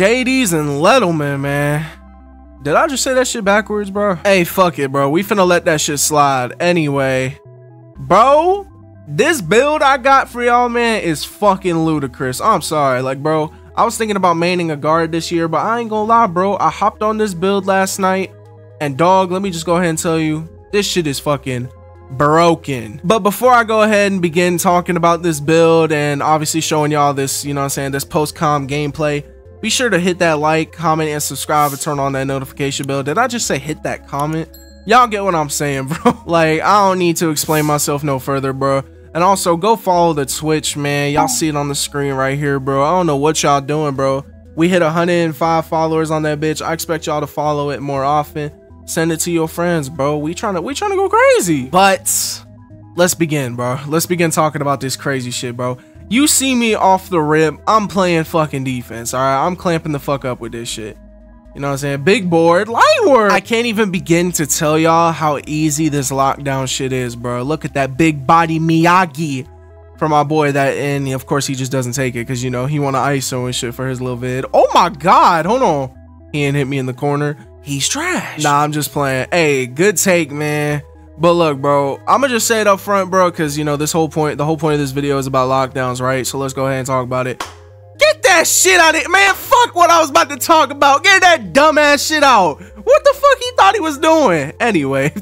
JD's and Lettleman, man. Did I just say that shit backwards, bro? Hey, fuck it, bro. We finna let that shit slide. Anyway, bro, this build I got for y'all, man, is fucking ludicrous. I'm sorry. Like, bro, I was thinking about maining a guard this year, but I ain't gonna lie, bro. I hopped on this build last night, and dog, let me just go ahead and tell you, this shit is fucking broken. But before I go ahead and begin talking about this build and obviously showing y'all this, you know what I'm saying, this post-com gameplay, be sure to hit that like, comment, and subscribe and turn on that notification bell. Did I just say hit that comment? Y'all get what I'm saying, bro. like, I don't need to explain myself no further, bro. And also, go follow the Twitch, man. Y'all see it on the screen right here, bro. I don't know what y'all doing, bro. We hit 105 followers on that bitch. I expect y'all to follow it more often. Send it to your friends, bro. We trying to we trying to go crazy. But let's begin, bro. Let's begin talking about this crazy shit, bro. You see me off the rip, I'm playing fucking defense, all right? I'm clamping the fuck up with this shit. You know what I'm saying? Big board, light work. I can't even begin to tell y'all how easy this lockdown shit is, bro. Look at that big body Miyagi from my boy that and of course he just doesn't take it because you know he want to ISO and shit for his little vid. Oh my god, hold on. He ain't hit me in the corner. He's trash. Nah, I'm just playing. Hey, good take, man. But look, bro, I'm gonna just say it up front, bro, because you know this whole point, the whole point of this video is about lockdowns, right? So let's go ahead and talk about it. Get that shit out of it, man. Fuck what I was about to talk about. Get that dumbass shit out. What the fuck he thought he was doing? Anyway,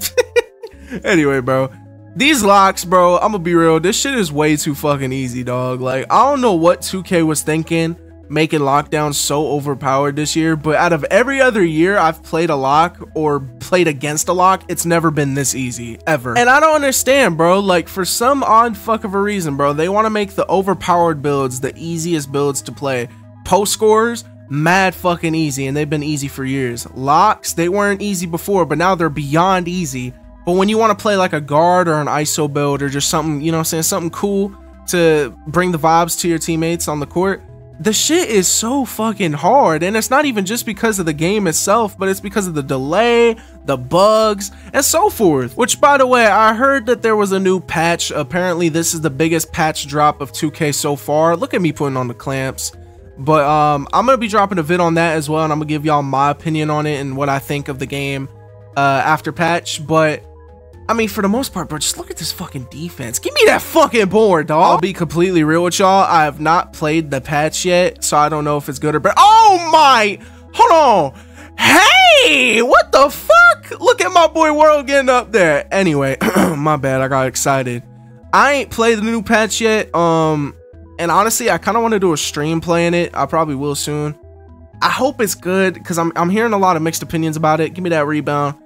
anyway, bro. These locks, bro, I'm gonna be real. This shit is way too fucking easy, dog. Like, I don't know what 2K was thinking making lockdown so overpowered this year, but out of every other year I've played a lock or played against a lock, it's never been this easy, ever. And I don't understand, bro. Like, for some odd fuck of a reason, bro, they want to make the overpowered builds the easiest builds to play. Post scores, mad fucking easy, and they've been easy for years. Locks, they weren't easy before, but now they're beyond easy. But when you want to play like a guard or an ISO build or just something, you know I'm saying, something cool to bring the vibes to your teammates on the court, the shit is so fucking hard and it's not even just because of the game itself but it's because of the delay the bugs and so forth. Which by the way i heard that there was a new patch. Apparently this is the biggest patch drop of 2k so far. Look at me putting on the clamps. But um i'm gonna be dropping a vid on that as well and i'm gonna give y'all my opinion on it and what i think of the game uh after patch. But I mean, for the most part, bro, just look at this fucking defense. Give me that fucking board, dog. I'll be completely real with y'all. I have not played the patch yet, so I don't know if it's good or bad. Oh my! Hold on. Hey! What the fuck? Look at my boy World getting up there. Anyway, my bad. I got excited. I ain't played the new patch yet. Um, and honestly, I kind of want to do a stream playing it. I probably will soon. I hope it's good because I'm I'm hearing a lot of mixed opinions about it. Give me that rebound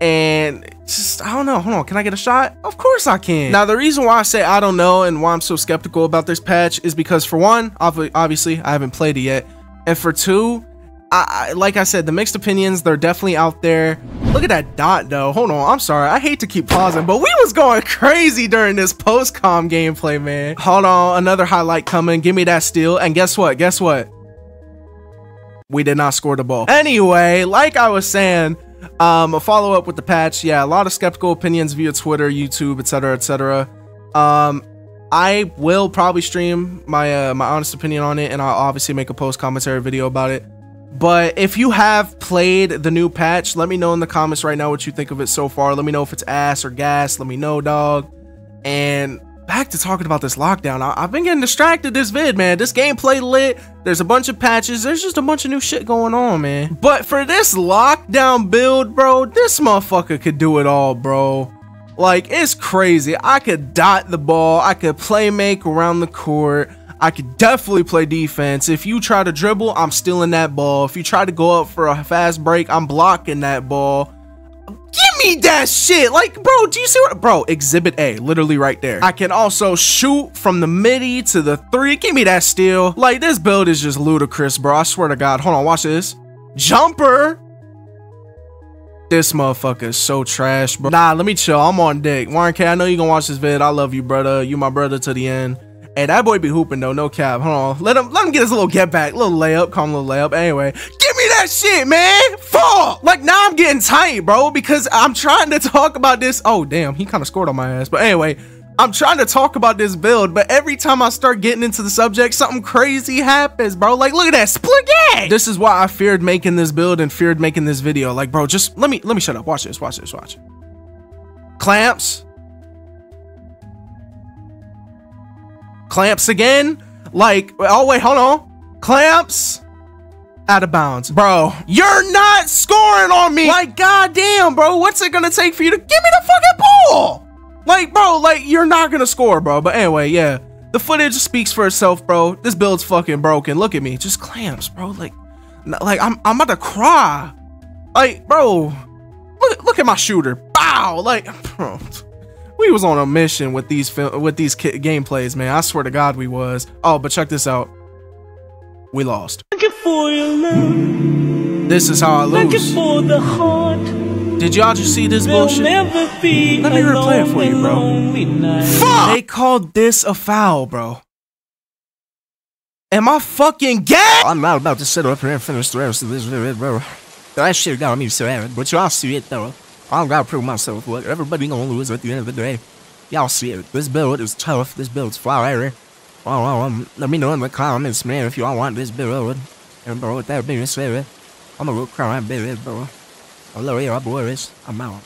and just I don't know. Hold on, can I get a shot? Of course I can. Now the reason why I say I don't know and why I'm so skeptical about this patch is because for one, obviously I haven't played it yet, and for two, I, like I said, the mixed opinions they're definitely out there. Look at that dot though. Hold on, I'm sorry. I hate to keep pausing, but we was going crazy during this post-com gameplay, man. Hold on, another highlight coming. Give me that steal, and guess what? Guess what? We did not score the ball. Anyway, like I was saying um, a follow up with the patch. Yeah, a lot of skeptical opinions via Twitter, YouTube, etc., etc. Um, I will probably stream my uh, my honest opinion on it, and I'll obviously make a post commentary video about it. But if you have played the new patch, let me know in the comments right now what you think of it so far. Let me know if it's ass or gas. Let me know, dog. And back to talking about this lockdown. I, have been getting distracted this vid, man. This gameplay lit. There's a bunch of patches. There's just a bunch of new shit going on, man. But for this lockdown build, bro, this motherfucker could do it all, bro. Like, it's crazy. I could dot the ball. I could play make around the court. I could definitely play defense. If you try to dribble, I'm stealing that ball. If you try to go up for a fast break, I'm blocking that ball. Me that shit. Like, bro, do you see what? Bro, exhibit A, literally right there. I can also shoot from the midi to the three. Give me that steal. Like, this build is just ludicrous, bro. I swear to God. Hold on, watch this. Jumper. This motherfucker is so trash, bro. Nah, let me chill. I'm on deck. Warren K, I know you gonna watch this vid. I love you, brother. You my brother to the end. Hey, that boy be hooping though, no cap. Hold on. Let him let him get his little get back, little layup, calm little layup. Anyway, me that shit, man. Fuck. Like now I'm getting tight, bro, because I'm trying to talk about this. Oh damn, he kind of scored on my ass. But anyway, I'm trying to talk about this build, but every time I start getting into the subject, something crazy happens, bro. Like, look at that split This is why I feared making this build and feared making this video. Like, bro, just let me let me shut up. Watch this. Watch this. Watch. Clamps. Clamps again. Like, oh wait, hold on. Clamps out of bounds. Bro, you're not scoring on me. Like, goddamn, bro. What's it gonna take for you to give me the fucking ball? Like, bro, like, you're not gonna score, bro. But anyway, yeah. The footage speaks for itself, bro. This build's fucking broken. Look at me. Just clamps, bro. Like, like I'm, I'm about to cry. Like, bro, look, look at my shooter. Bow. Like, bro, we was on a mission with these with these gameplays, man. I swear to God, we was. Oh, but check this out. We lost. This is how I lose. Did y'all just see this bullshit? Let me replay it for you, bro. Fuck! They called this a foul, bro. Am I fucking gay? I'm not about to sit up here and finish the rest of this video, bro. That shit got me so avid, but y'all see it, though. I gotta prove myself. What everybody gonna lose at the end of the day. Y'all see it. This build is tough. This build's fire. Oh, well, um, let me know in the comments, man, if y'all want this build. And bro, that being said, I'm a real crime, baby, bro. I love you, boys. I'm out.